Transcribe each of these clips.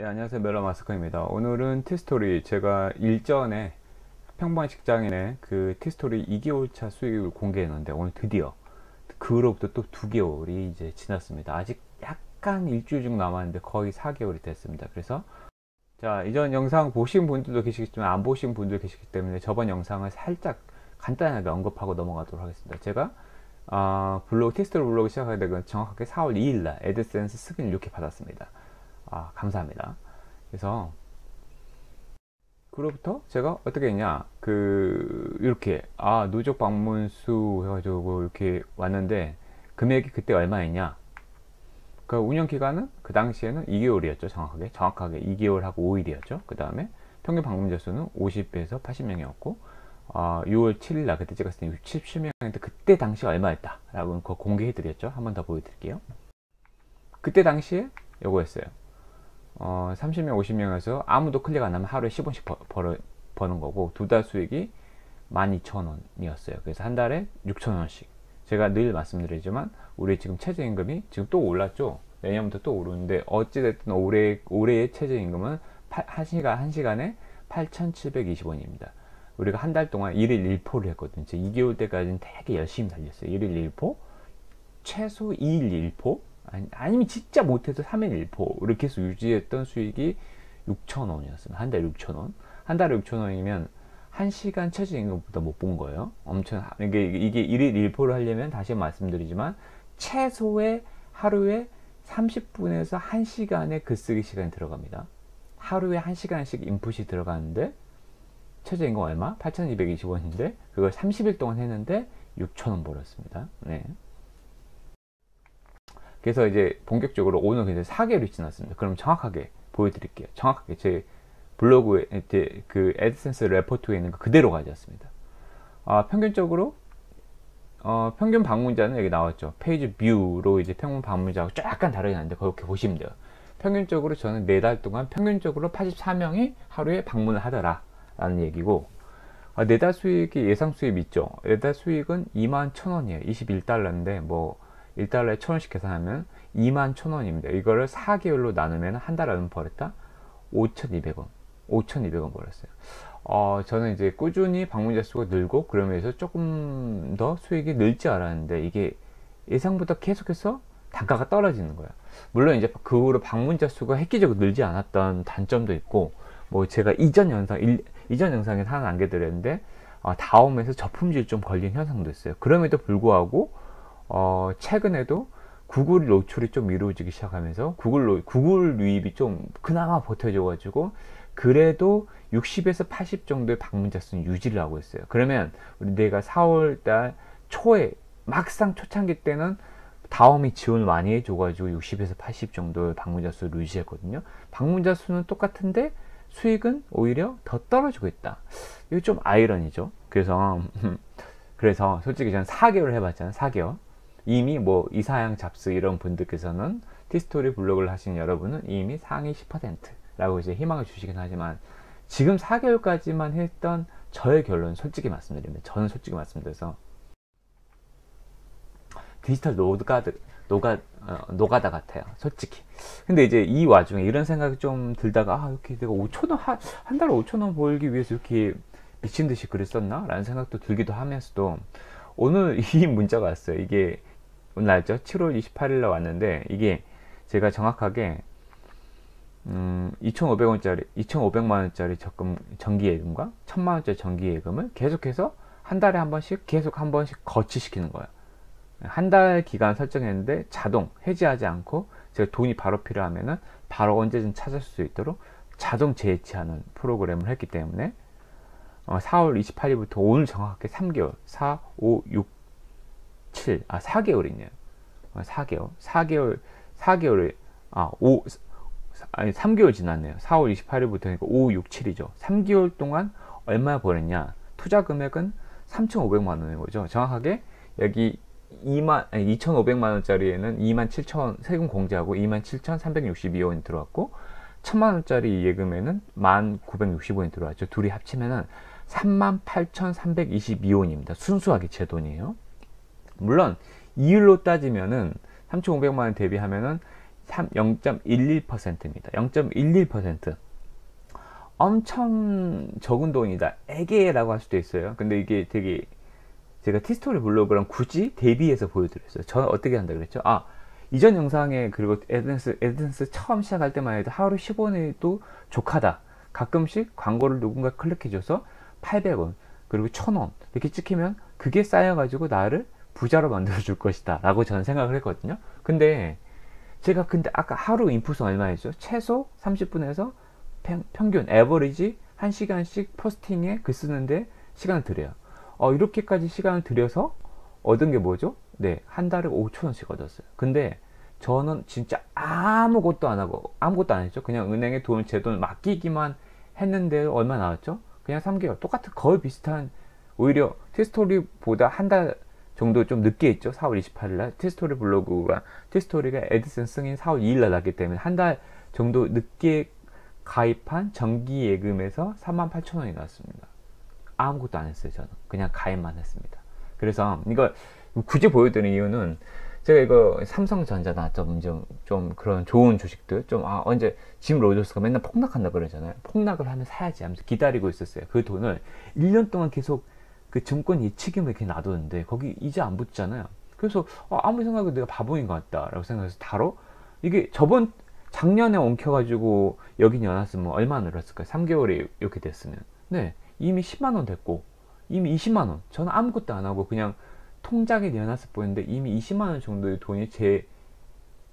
네, 안녕하세요. 멜로마스커입니다. 오늘은 티스토리 제가 일전에 평범한 직장인의 그 티스토리 2개월 차 수익을 공개했는데 오늘 드디어 그로부터 또 2개월이 이제 지났습니다. 아직 약간 일주일 정도 남았는데 거의 4개월이 됐습니다. 그래서 자 이전 영상 보신 분들도 계시겠지만 안 보신 분들 계시기 때문에 저번 영상을 살짝 간단하게 언급하고 넘어가도록 하겠습니다. 제가 어, 블로그 티스토리 블로그 시작하게 된건 정확하게 4월 2일날 에드센스 승인을 이렇게 받았습니다. 아, 감사합니다. 그래서 그로부터 제가 어떻게 했냐? 그 이렇게 아 누적 방문 수 해가지고 이렇게 왔는데 금액이 그때 얼마였냐? 그 운영 기간은 그 당시에는 2개월이었죠 정확하게. 정확하게 2개월하고 5일이었죠. 그 다음에 평균 방문자 수는 50에서 80명이었고 어, 6월 7일 날 그때 찍었을 때 67명인데 그때 당시 얼마였다 라고 공개해 드렸죠. 한 번 더 보여드릴게요. 그때 당시에 요거였어요 어, 30명, 50명에서 아무도 클릭 안 하면 하루에 10원씩 버, 벌어, 버는 거고 두 달 수익이 12,000원이었어요. 그래서 한 달에 6,000원씩. 제가 늘 말씀드리지만 우리 지금 최저임금이 지금 또 올랐죠. 내년부터 또 오르는데 어찌됐든 올해 올해의 최저임금은 8, 1시간 1시간에 8,720원입니다. 우리가 한 달 동안 1일 1포를 했거든요. 2개월 때까지는 되게 열심히 달렸어요. 1일 1포, 최소 2일 1포, 아니, 면 진짜 못해도 3일 1포 이렇게 해서 유지했던 수익이 6천원이었습니다. 한 달에 6천원. 한 달에 6천원이면 1시간 최저 임금보다 못 본 거예요. 엄청 이게 이게 1일 1포를 하려면 다시 말씀드리지만 최소의 하루에 30분에서 1시간의 글쓰기 시간이 들어갑니다. 하루에 1시간씩 인풋이 들어가는데 최저임금 얼마? 8,220원인데 그걸 30일 동안 했는데 6천원 벌었습니다. 네. 그래서 이제 본격적으로 오늘 이제 4개월이 지났습니다. 그럼 정확하게 보여드릴게요. 정확하게 제 블로그에 그 애드센스 레포트에 있는 거 그대로 가져왔습니다. 아, 평균적으로 어, 평균 방문자는 여기 나왔죠. 페이지 뷰로 이제 평균 방문자하고 약간 다르긴 한데 그렇게 보시면 돼요. 평균적으로 저는 4달 동안 평균적으로 84명이 하루에 방문을 하더라 라는 얘기고 아, 4달 수익이 예상 수입 있죠. 4달 수익은 2만 1천원이에요. 21달러인데 뭐 1달러에 1000원씩 계산하면 2만 1000원입니다. 이거를 4개월로 나누면 한 달에 얼마 벌었다? 5200원. 5200원 벌었어요. 어, 저는 이제 꾸준히 방문자 수가 늘고 그러면서 조금 더 수익이 늘지 않았는데 이게 예상보다 계속해서 단가가 떨어지는 거예요. 물론 이제 그 후로 방문자 수가 획기적으로 늘지 않았던 단점도 있고 뭐 제가 이전 영상 일, 이전 영상에 하나 남겨드렸는데 어, 다음에서 저품질 좀 걸린 현상도 있어요. 그럼에도 불구하고 어, 최근에도 구글 노출이 좀 이루어지기 시작하면서 구글, 구글 유입이 좀 그나마 버텨줘가지고 그래도 60에서 80 정도의 방문자 수는 유지를 하고 있어요. 그러면 우리 내가 4월달 초에 막상 초창기 때는 다음이 지원을 많이 해줘가지고 60에서 80 정도의 방문자 수를 유지했거든요. 방문자 수는 똑같은데 수익은 오히려 더 떨어지고 있다. 이거 좀 아이러니죠. 그래서 그래서 솔직히 저는 4개월 해봤잖아요. 4개월. 이미 뭐 이사양 잡스 이런 분들께서는 티스토리 블로그를 하신 여러분은 이미 상위 10%라고 이제 희망을 주시긴 하지만 지금 4개월까지만 했던 저의 결론 솔직히 말씀드리면 저는 솔직히 말씀드려서 디지털 노가다 노가 어, 노가다 같아요 솔직히. 근데 이제 이 와중에 이런 생각이 좀 들다가 아 이렇게 내가 5천 원 한, 한 달에 5천 원 벌기 위해서 이렇게 미친 듯이 그랬었나? 라는 생각도 들기도 하면서도 오늘 이 문자가 왔어요. 이게 날짜 7월 28일 날 왔는데 이게 제가 정확하게 음, 2,500원짜리 2,500만 원짜리 적금 정기 예금과 1,000만 원짜리 정기 예금을 계속해서 한 달에 한 번씩 계속 한 번씩 거치시키는 거예요. 한 달 기간 설정했는데 자동 해지하지 않고 제가 돈이 바로 필요하면은 바로 언제든 찾을 수 있도록 자동 재해치하는 프로그램을 했기 때문에 어, 4월 28일부터 오늘 정확하게 3개월 4, 5, 6, 7, 아, 4개월이네요. 4개월. 어, 4개월, 4개월에, 아, 5, 아니, 3개월 지났네요. 4월 28일부터니까 5, 6, 7이죠. 3개월 동안 얼마 벌었냐? 투자 금액은 3,500만 원인 거죠. 정확하게 여기 2만, 아니, 2,500만 원짜리에는 2만 7천, 세금 공제하고 2만 7,362원이 들어왔고, 1,000만 원짜리 예금에는 1,960원이 들어왔죠. 둘이 합치면은 38,322원입니다. 순수하게 제 돈이에요. 물론 이율로 따지면은 3,500만 원 대비하면은 0.11%입니다. 0.11%. 엄청 적은 돈이다. 애게라고 할 수도 있어요. 근데 이게 되게 제가 티스토리 블로그랑 굳이 대비해서 보여드렸어요. 저는 어떻게 한다 그랬죠? 아, 이전 영상에 그리고 에드센스, 에드센스 처음 시작할 때만 해도 하루 10원에도 족하다. 가끔씩 광고를 누군가 클릭해줘서 800원, 그리고 1000원 이렇게 찍히면 그게 쌓여가지고 나를 부자로 만들어 줄 것이다. 라고 저는 생각을 했거든요. 근데 제가 근데 아까 하루 인풋은 얼마였죠? 최소 30분에서 평, 평균 에버리지 1시간씩 포스팅에 글 쓰는데 시간을 들여요. 어, 이렇게까지 시간을 들여서 얻은 게 뭐죠? 네, 한 달에 5천원씩 얻었어요. 근데 저는 진짜 아무것도 안 하고, 아무것도 안 했죠. 그냥 은행에 돈을 제 돈을 맡기기만 했는데 얼마 나왔죠? 그냥 3개월. 똑같은 거의 비슷한, 오히려 티스토리보다 한 달 정도 좀 늦게 했죠. 4월 28일 날. 티스토리 블로그가, 티스토리가 에드센스 승인 4월 2일 날 났기 때문에 한 달 정도 늦게 가입한 정기 예금에서 38,000원이 나왔습니다. 아무것도 안 했어요, 저는. 그냥 가입만 했습니다. 그래서 이거 굳이 보여드리는 이유는 제가 이거 삼성전자나 좀, 좀, 좀 그런 좋은 주식들 좀, 아, 언제 짐 로저스가 맨날 폭락한다 그러잖아요. 폭락을 하면 사야지 하면서 기다리고 있었어요. 그 돈을 1년 동안 계속 그 증권 예치기만 이렇게 놔뒀는데 거기 이제 안 붙잖아요. 그래서 어, 아무리 생각해도 내가 바보인 것 같다라고 생각해서 바로 이게 저번 작년에 엉켜가지고 여기 내놨으면 얼마 늘었을까요? 3개월에 이렇게 됐으면. 네. 이미 10만원 됐고, 이미 20만원. 저는 아무것도 안 하고 그냥 통장에 내놨을 뿐인데 이미 20만원 정도의 돈이 제,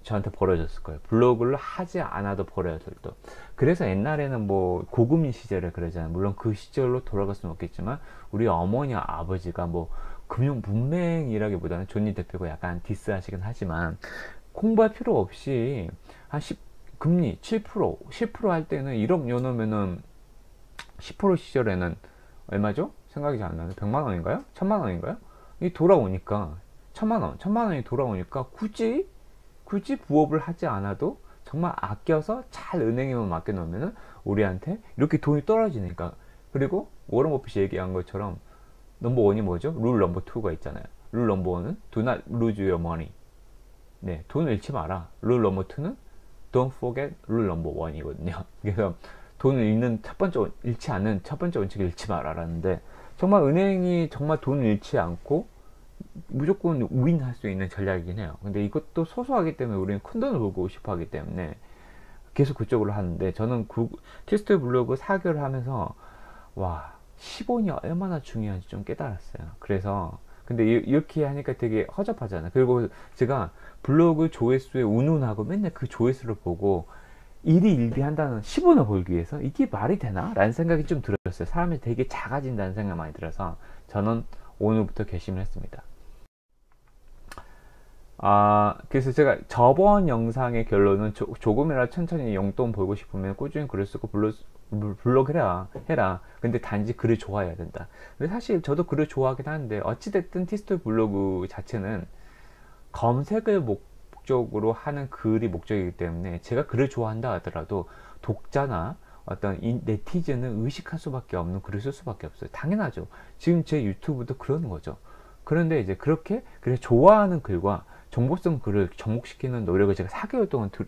저한테 벌어졌을 거예요. 블로그를 하지 않아도 벌어졌을 때. 그래서 옛날에는 뭐 고금리 시절에 그러잖아요. 물론 그 시절로 돌아갈 수는 없겠지만 우리 어머니 아버지가 뭐 금융 문맹이라기보다는 존니 대표가 약간 디스하시긴 하지만 공부할 필요 없이 한 10, 금리 7%, 10%할 때는 1억 요놓으면은 10% 시절에는 얼마죠? 생각이 잘 안 나네. 100만 원인가요? 1000만 원인가요? 이 돌아오니까 1000만 원, 1000만 원이 돌아오니까 굳이 굳이 부업을 하지 않아도 정말 아껴서 잘 은행에만 맡겨 놓으면은 우리한테 이렇게 돈이 떨어지니까 그리고 워런 버핏이 얘기한 것처럼 number one이 뭐죠? rule number two가 있잖아요. rule number one은 do not lose your money. 네, 돈을 잃지 마라. rule number two는 don't forget rule number one이거든요. 그래서 돈을 잃는 첫 번째 잃지 않는 첫 번째 원칙을 잃지 마라라는데 정말 은행이 정말 돈을 잃지 않고 무조건 윈할 수 있는 전략이긴 해요. 근데 이것도 소소하기 때문에 우리는 큰 돈을 벌고 싶어 하기 때문에 계속 그쪽으로 하는데 저는 구, 티스트 블로그 4개월 하면서 와 10원이 얼마나 중요한지 좀 깨달았어요. 그래서 근데 이렇게 하니까 되게 허접하잖아요. 그리고 제가 블로그 조회수에 운운하고 맨날 그 조회수를 보고 일이 일비한다는 10원을 벌기 위해서 이게 말이 되나? 라는 생각이 좀 들었어요. 사람이 되게 작아진다는 생각 많이 들어서 저는 오늘부터 결심을 했습니다. 아, 그래서 제가 저번 영상의 결론은 조, 금이라 천천히 용돈 벌고 싶으면 꾸준히 글을 쓰고 블로, 블로그 해라, 해라. 근데 단지 글을 좋아해야 된다. 근데 사실 저도 글을 좋아하긴 하는데, 어찌됐든 티스토 블로그 자체는 검색을 목적으로 하는 글이 목적이기 때문에 제가 글을 좋아한다 하더라도 독자나 어떤 네티즌은 의식할 수밖에 없는 글을 쓸 수밖에 없어요. 당연하죠. 지금 제 유튜브도 그러는 거죠. 그런데 이제 그렇게 그래 좋아하는 글과 정보성 글을 접목시키는 노력을 제가 4개월 동안 두,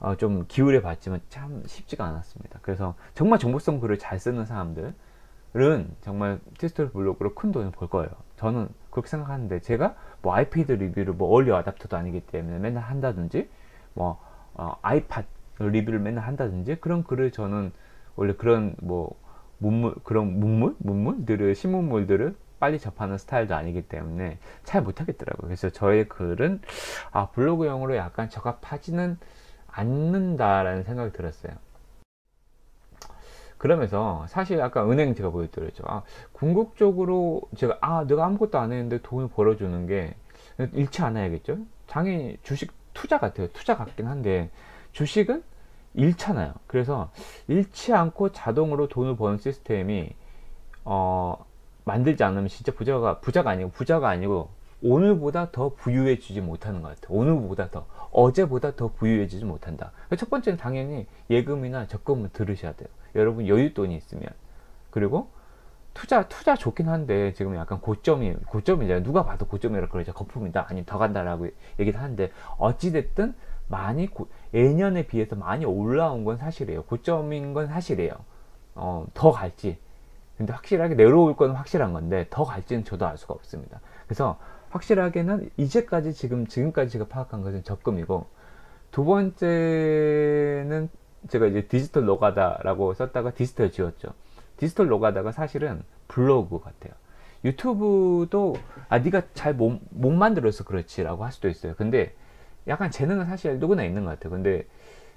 어, 좀 기울여 봤지만 참 쉽지가 않았습니다. 그래서 정말 정보성 글을 잘 쓰는 사람들은 정말 티스토리 블로그로 큰 돈을 벌 거예요. 저는 그렇게 생각하는데 제가 뭐 아이패드 리뷰를 뭐 얼리 어답터도 아니기 때문에 맨날 한다든지 뭐 어, 아이팟 리뷰를 맨날 한다든지 그런 글을 저는 원래 그런 뭐 문물 그런 문물 문물들을 신문물들을 빨리 접하는 스타일도 아니기 때문에 잘 못하겠더라고요. 그래서 저의 글은 아 블로그용으로 약간 적합하지는 않는다라는 생각이 들었어요. 그러면서 사실 아까 은행 제가 보여드렸죠. 아, 궁극적으로 제가 아 내가 아무것도 안 했는데 돈을 벌어주는 게 잃지 않아야겠죠. 당연히 주식 투자 같아요. 투자 같긴 한데 주식은 잃잖아요. 그래서 잃지 않고 자동으로 돈을 버는 시스템이 어, 만들지 않으면 진짜 부자가 부자가 아니고 부자가 아니고 오늘보다 더 부유해지지 못하는 것 같아요. 오늘보다 더 어제보다 더 부유해지지 못한다. 첫 번째는 당연히 예금이나 적금을 들으셔야 돼요. 여러분 여윳돈이 있으면 그리고 투자 투자 좋긴 한데 지금 약간 고점이 고점이잖아요. 누가 봐도 고점이라 그러죠. 거품이다 아니면 더 간다라고 얘기를 하는데 어찌 됐든 많이 고, 예년에 비해서 많이 올라온 건 사실이에요. 고점인 건 사실이에요. 어, 더 갈지. 근데 확실하게 내려올 건 확실한 건데 더 갈지는 저도 알 수가 없습니다. 그래서 확실하게는 이제까지 지금 지금까지 제가 파악한 것은 적금이고 두 번째는 제가 이제 디지털 노가다라고 썼다가 디지털 지웠죠. 디지털 노가다가 사실은 블로그 같아요. 유튜브도 아 네가 잘 못 못 만들어서 그렇지라고 할 수도 있어요. 근데 약간 재능은 사실 누구나 있는 것 같아요. 근데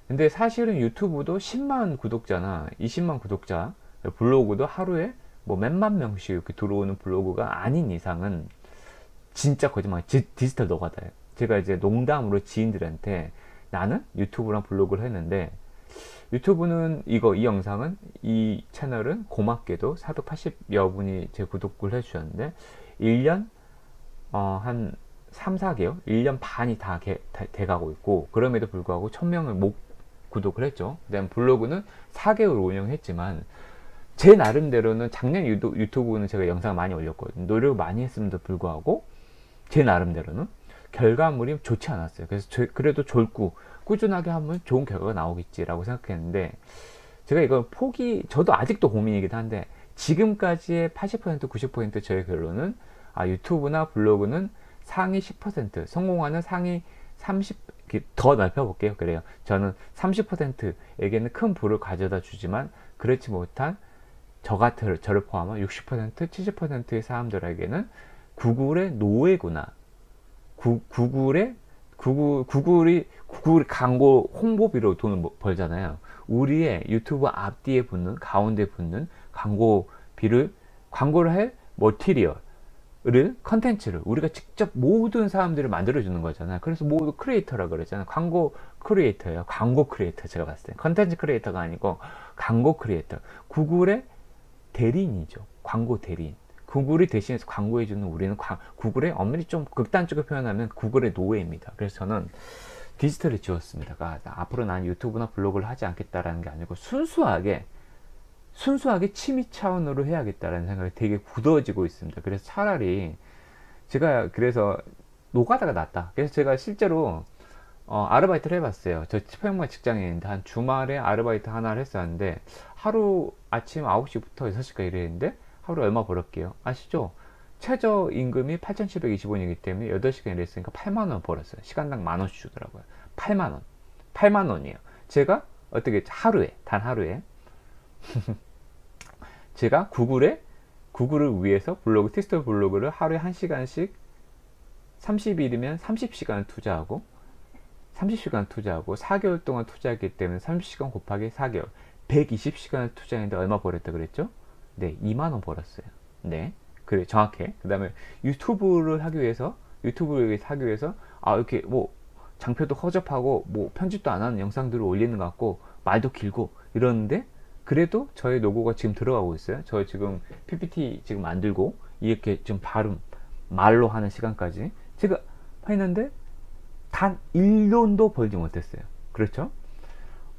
근데 사실은 유튜브도 10만 구독자나 20만 구독자 블로그도 하루에 뭐 몇만 명씩 이렇게 들어오는 블로그가 아닌 이상은 진짜 거짓말 지, 디지털 노가다예요. 제가 이제 농담으로 지인들한테 나는 유튜브랑 블로그를 했는데 유튜브는 이거 이 영상은 이 채널은 고맙게도 480여 분이 제 구독을 해주셨는데 1년 어, 한 3, 4개월, 1년 반이 다, 개, 다 돼가고 있고 그럼에도 불구하고 1000명을 못 구독을 했죠. 그다음 블로그는 4개월 운영했지만 제 나름대로는 작년 유도, 유튜브는 제가 영상 많이 올렸거든요. 노력 많이 했음에도 불구하고 제 나름대로는 결과물이 좋지 않았어요. 그래서 저, 그래도 졸고 꾸준하게 하면 좋은 결과가 나오겠지라고 생각했는데 제가 이거 포기 저도 아직도 고민이긴 한데 지금까지의 80% 90% 저의 결론은 아 유튜브나 블로그는 상위 10% 성공하는 상위 30 더 넓혀 볼게요. 그래요. 저는 30%에게는 큰 부를 가져다 주지만 그렇지 못한 저 같은 저를 포함한 60% 70%의 사람들에게는 구글의 노예구나. 구, 구글의 구글, 구글이 구글 광고 홍보비로 돈을 벌잖아요. 우리의 유튜브 앞뒤에 붙는 가운데 붙는 광고비를 광고를 할 material을 컨텐츠를 우리가 직접 모든 사람들을 만들어 주는 거잖아요. 그래서 모두 크리에이터라 그러잖아요. 광고 크리에이터예요. 광고 크리에이터 제가 봤을 때 컨텐츠 크리에이터가 아니고 광고 크리에이터. 구글의 대리인이죠. 광고 대리인. 구글이 대신해서 광고해주는 우리는 과, 구글의 엄밀히 좀 극단적으로 표현하면 구글의 노예입니다. 그래서 저는 디지털을 지웠습니다. 그러니까 앞으로 난 유튜브나 블로그를 하지 않겠다라는 게 아니고 순수하게 순수하게 취미 차원으로 해야겠다라는 생각이 되게 굳어지고 있습니다. 그래서 차라리 제가 그래서 노가다가 낫다. 그래서 제가 실제로 어, 아르바이트를 해봤어요. 저 직장에 있는데 한 주말에 아르바이트 하나를 했었는데 하루 아침 9시부터 6시까지 일했는데 하루에 얼마 벌었게요? 아시죠? 최저 임금이 8,720원이기 때문에 8시간 일했으니까 8만원 벌었어요. 시간당 만원씩 주더라고요. 8만원. 8만원이에요. 제가 어떻게 하루에, 단 하루에. 제가 구글에, 구글을 위해서 블로그, 텍스트 블로그를 하루에 1시간씩 30일이면 30시간을 투자하고 30시간 투자하고 4개월 동안 투자했기 때문에 30시간 곱하기 4개월 120시간을 투자했는데 얼마 벌었다 그랬죠? 네, 2만 원 벌었어요. 네, 그래 정확해. 그 다음에 유튜브를 하기 위해서 유튜브를 하기 위해서 아 이렇게 뭐 장표도 허접하고 뭐 편집도 안 하는 영상들을 올리는 것 같고 말도 길고 이러는데 그래도 저의 로고가 지금 들어가고 있어요. 저 지금 PPT 지금 만들고 이렇게 좀 발음 말로 하는 시간까지 제가 했는데 단 1원도 벌지 못했어요. 그렇죠?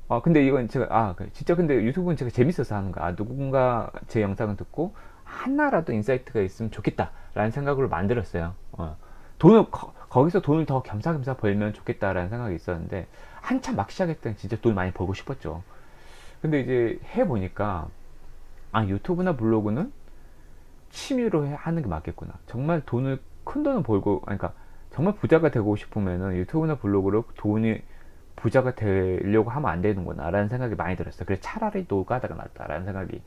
어, 근데 이건 제가, 아, 그 진짜 근데 유튜브는 제가 재밌어서 하는 거야. 아, 누군가 제 영상을 듣고 하나라도 insight가 있으면 좋겠다 라는 생각으로 만들었어요. 어. 돈을, 거, 기서 돈을 더 겸사겸사 벌면 좋겠다 라는 생각이 있었는데, 한참 막 시작했을 때 진짜 돈 많이 벌고 싶었죠. 근데 이제 해보니까, 아, 유튜브나 블로그는 취미로 하는 게 맞겠구나. 정말 돈을, 큰 돈을 벌고, 그러니까 정말 부자가 되고 싶으면은 유튜브나 블로그로 돈이 부자가 되려고 하면 안 되는구나 라는 생각이 많이 들었어요. 그래서 차라리 노가다가 낫다 라는 생각이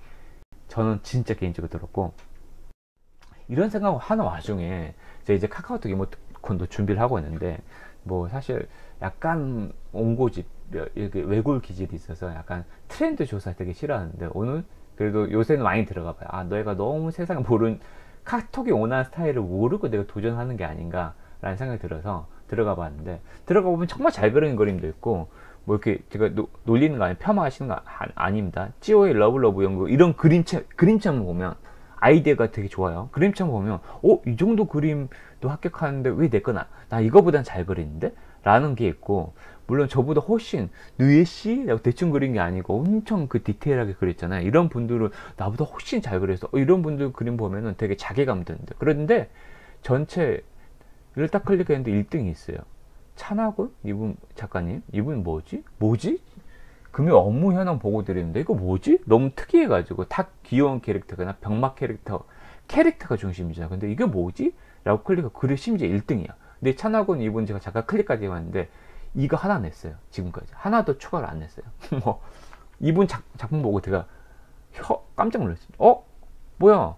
저는 진짜 개인적으로 들었고 이런 생각을 하는 와중에 제가 이제 카카오톡 이모티콘도 준비를 하고 있는데 뭐 사실 약간 옹고집 이렇게 외곬 기질이 있어서 약간 트렌드 조사 되게 싫어하는데 오늘 그래도 요새는 많이 들어가 봐요. 아 너희가 너무 세상을 모르는 카톡이 원하는 스타일을 모르고 내가 도전하는 게 아닌가 라는 생각이 들어서 들어가 봤는데 들어가 보면 정말 잘 그리는 그림도 있고 뭐 이렇게 제가 노, 놀리는 거 아니에요 폄하하시는 거 아, 닙니다. 찌오의 러블러브 연구 이런 그림체 그림체만 보면 아이디어가 되게 좋아요. 그림체만 보면 어 이 정도 그림도 합격하는데 왜 내 거나 나 이거보단 잘 그리는데? 라는 게 있고 물론 저보다 훨씬 누에씨? 대충 그린 게 아니고 엄청 그 디테일하게 그렸잖아요. 이런 분들은 나보다 훨씬 잘 그려서 어, 이런 분들 그림 보면은 되게 자괴감 드는데. 그런데 전체 이걸 딱 클릭했는데 1등이 있어요. 찬하고 이분 작가님 이분 뭐지? 뭐지? 금요 업무 현황 보고 드리는데 이거 뭐지? 너무 특이해가지고 다 귀여운 캐릭터거나 병맛 캐릭터 캐릭터가 중심이잖아 근데 이게 뭐지? 라고 클릭하고 그래 심지어 1등이야. 근데 찬하고는 이분 제가 잠깐 클릭까지 해봤는데 이거 하나 냈어요 지금까지. 하나 더 추가를 안 냈어요. 뭐 이분 작, 작품 보고 제가 혀, 깜짝 놀랐어요 어? 뭐야?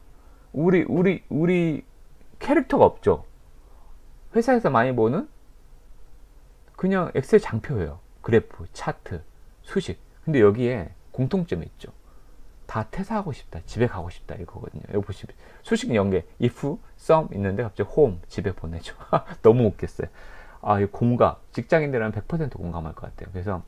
우리 우리 우리 캐릭터가 없죠 회사에서 많이 보는 그냥 엑셀 장표예요. 그래프, 차트, 수식. 근데 여기에 공통점이 있죠. 다 퇴사하고 싶다, 집에 가고 싶다 이거거든요. 여기 보시면 수식 연계, if, sum 있는데 갑자기 home, 집에 보내죠. 너무 웃겼어요. 아, 이 공감, 직장인들은 100% 공감할 것 같아요. 그래서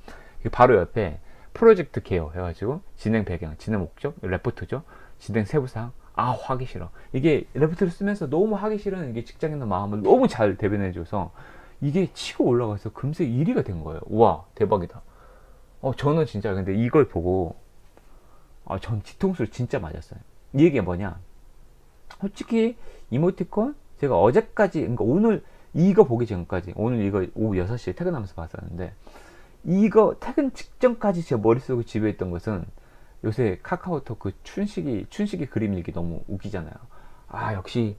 바로 옆에 프로젝트 개요 해가지고 진행 배경, 진행 목적, 레포트죠. 진행 세부사항, 아 하기 싫어. 이게 레프트를 쓰면서 너무 하기 싫은 이게 직장인의 마음을 너무 잘 대변해줘서 이게 치고 올라가서 금세 1위가 된 거예요. 우와 대박이다. 어 저는 진짜 근데 이걸 보고 아전 뒤통수를 진짜 맞았어요. 이 얘기가 뭐냐? 솔직히 이모티콘 제가 어제까지 그러니까 오늘 이거 보기 전까지 오늘 이거 오후 6시에 퇴근하면서 봤었는데 이거 퇴근 직전까지 제 머릿속에 지배했던 것은 요새 카카오톡 그 춘식이 춘식이 그림 일기 너무 웃기잖아요. 아 역시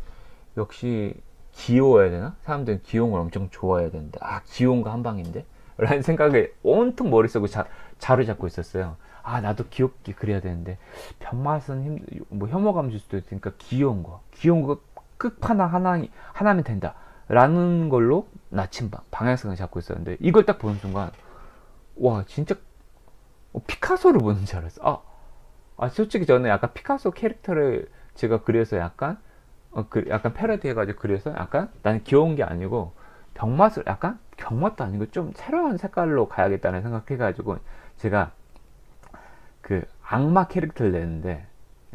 역시 귀여워야 되나? 사람들은 귀여운 걸 엄청 좋아해야 되는데 아 귀여운 거 한 방인데? 라는 생각에 온통 머릿속을 자, 자를 잡고 있었어요. 아 나도 귀엽게 그려야 되는데 변맛은 힘, 뭐 혐오감 줄 수도 있으니까 귀여운 거 귀여운 거 끝판왕 하나 하나면 된다 라는 걸로 나침반 방향성을 잡고 있었는데 이걸 딱 보는 순간 와 진짜 어, 피카소를 보는 줄 알았어 아 아, 솔직히 저는 약간 피카소 캐릭터를 제가 그려서 약간 어, 그 약간 패러디 해가지고 그려서 약간 나는 귀여운 게 아니고 병맛을 약간 병맛도 아니고 좀 새로운 색깔로 가야겠다는 생각해가지고 제가 그 악마 캐릭터를 내는데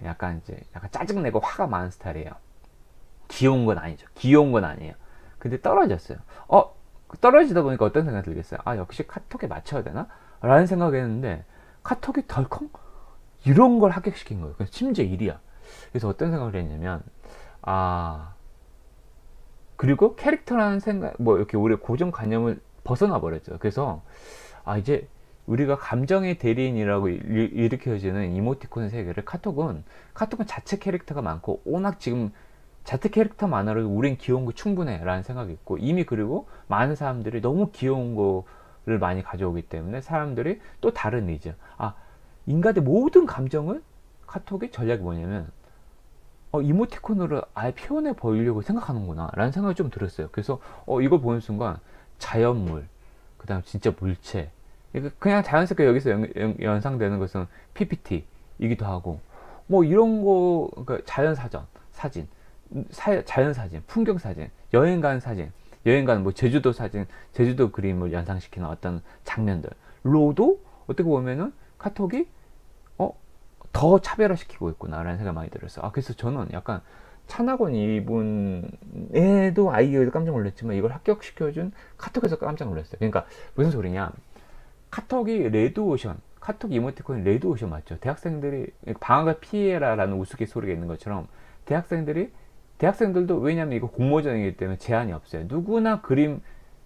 약간 이제 약간 짜증내고 화가 많은 스타일이에요. 귀여운 건 아니죠. 귀여운 건 아니에요. 근데 떨어졌어요. 어 떨어지다 보니까 어떤 생각이 들겠어요? 아 역시 카톡에 맞춰야 되나? 라는 생각했는데 카톡이 덜컹 이런 걸 합격시킨 거예요. 심지어 일이야. 그래서 어떤 생각을 했냐면, 아, 그리고 캐릭터라는 생각, 뭐 이렇게 우리 고정관념을 벗어나 버렸죠. 그래서, 아, 이제 우리가 감정의 대리인이라고 일으켜지는 이모티콘의 세계를 카톡은, 카톡은 자체 캐릭터가 많고, 워낙 지금 자체 캐릭터만으로도 우린 귀여운 거 충분해 라는 생각이 있고, 이미 그리고 많은 사람들이 너무 귀여운 거를 많이 가져오기 때문에 사람들이 또 다른 니즈. 아, 인간의 모든 감정을 카톡의 전략이 뭐냐면 어, 이모티콘으로 아예 표현해 보이려고 생각하는구나 라는 생각이 좀 들었어요. 그래서 어, 이걸 보는 순간 자연물 그 다음 진짜 물체 그냥 자연스럽게 여기서 연, 연 상되는 것은 PPT이기도 하고 뭐 이런 거 그러니까 자연 사전 사진 사, 자연 사진 풍경 사진 여행 가는 사진 여행 가는 뭐 제주도 사진 제주도 그림을 연상시키는 어떤 장면들 로도 어떻게 보면은 카톡이 더 차별화시키고 있구나라는 생각이 많이 들었어요. 아, 그래서 저는 약간 찬학원 이분에도 아이디어에도 깜짝 놀랐지만 이걸 합격시켜준 카톡에서 깜짝 놀랐어요. 그러니까 무슨 소리냐? 카톡이 레드오션, 카톡 이모티콘이 레드오션 맞죠? 대학생들이 방학을 피해라라는 우스갯소리가 있는 것처럼 대학생들이 대학생들도 왜냐면 이거 공모전이기 때문에 제한이 없어요. 누구나 그림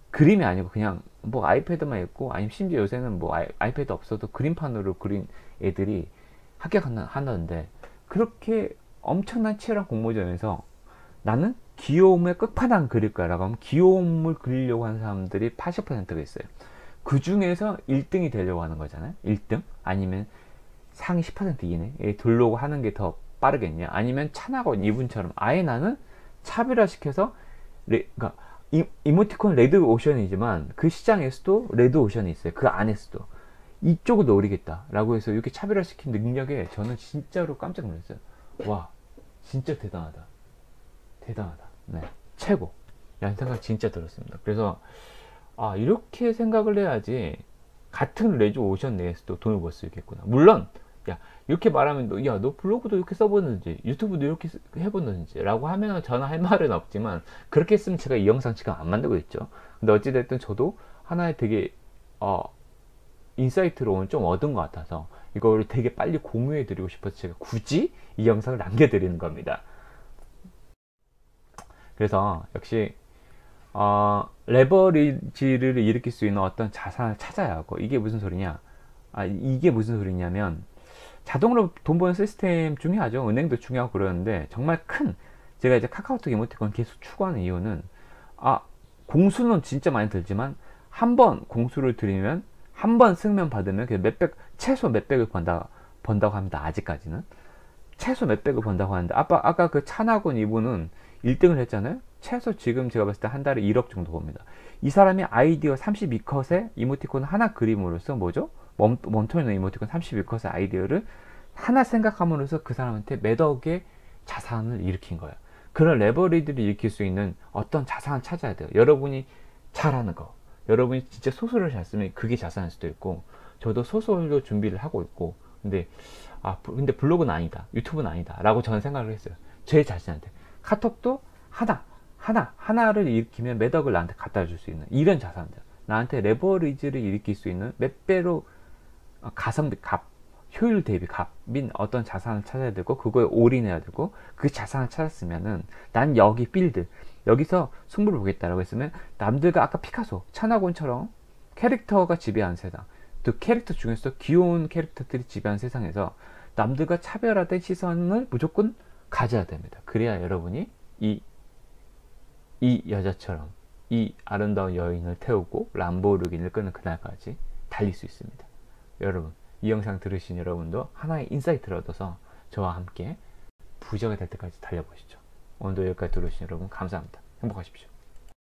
그림이 아니고 그냥 뭐 아이패드만 있고 아니면 심지어 요새는 뭐 아이, 아이패드 없어도 그림판으로 그린 애들이 합격하는데 그렇게 엄청난 치열한 공모전에서 나는 귀여움의 끝판왕 그릴 거라고 하면 귀여움을 그리려고 하는 사람들이 80%가 있어요. 그 중에서 1등이 되려고 하는 거잖아요. 1등? 아니면 상위 10% 이내에 들려고 하는 게 더 빠르겠냐? 아니면 차나건 이분처럼 아예 나는 차별화시켜서 레, 그러니까 이, 이모티콘 레드 오션이지만 그 시장에서도 레드 오션이 있어요. 그 안에서도. 이쪽을 노리겠다라고 해서 이렇게 차별화시킨 능력에 저는 진짜로 깜짝 놀랐어요. 와, 진짜 대단하다. 대단하다. 네, 최고. 라는 생각 진짜 들었습니다. 그래서 아 이렇게 생각을 해야지 같은 레드 오션 내에서도 돈을 벌 수 있겠구나. 물론 야 이렇게 말하면 너, 야, 너 블로그도 이렇게 써보는지, 유튜브도 이렇게 해보는지, 라고 하면 저는 할 말은 없지만, 그렇게 했으면 제가 이 영상 지금 안 만들고 있죠. 근데 어찌됐든 저도 하나의 되게, 어, insight로 오늘 좀 얻은 것 같아서 이거를 되게 빨리 공유해 드리고 싶어서 제가 굳이 이 영상을 남겨 드리는 겁니다. 그래서 역시 어, 레버리지를 일으킬 수 있는 어떤 자산을 찾아야 하고 이게 무슨 소리냐? 아, 이게 무슨 소리냐면 자동으로 돈 버는 시스템 중요하죠. 은행도 중요하고 그러는데 정말 큰 제가 이제 카카오톡 이모티콘 계속 추구하는 이유는 아 공수는 진짜 많이 들지만 한 번 공수를 들이면 한 번 승면 받으면 몇백 최소 몇백을 번다 번다고 합니다. 아직까지는 최소 몇백을 번다고 하는데 아까 아까 그 찬학원 이분은 1등을 했잖아요. 최소 지금 제가 봤을 때 한 달에 1억 정도 봅니다. 이 사람이 아이디어 32컷에 이모티콘 하나 그림으로써 뭐죠? 멈, 멈춰 있는 이모티콘 32컷의 아이디어를 하나 생각함으로써 그 사람한테 몇 억의 자산을 일으킨 거예요. 그런 레버리드를 일으킬 수 있는 어떤 자산을 찾아야 돼요. 여러분이 잘하는 거. 여러분이 진짜 소설을 잘 쓰면 그게 자산일 수도 있고, 저도 소설도 준비를 하고 있고, 근데, 아, 근데 블로그는 아니다. 유튜브는 아니다. 라고 저는 생각을 했어요. 제 자신한테. 카톡도 하나, 하나, 하나를 일으키면 몇 억을 나한테 갖다 줄 수 있는 이런 자산들. 나한테 레버리지를 일으킬 수 있는 몇 배로 가성비 값, 효율 대비 값인 어떤 자산을 찾아야 되고 그거에 올인해야 되고 그 자산을 찾았으면은 난 여기 필드 여기서 승부를 보겠다라고 했으면 남들과 아까 피카소 찬화곤처럼 캐릭터가 지배하는 세상 또 캐릭터 중에서 귀여운 캐릭터들이 지배하는 세상에서 남들과 차별화된 시선을 무조건 가져야 됩니다. 그래야 여러분이 이, 이 여자처럼 이 아름다운 여인을 태우고 람보르기니를 끄는 그날까지 달릴 수 있습니다. 여러분 이 영상 들으신 여러분도 하나의 insight를 얻어서 저와 함께 부자가 될 때까지 달려보시죠. 오늘도 여기까지 들으신 여러분 감사합니다. 행복하십시오.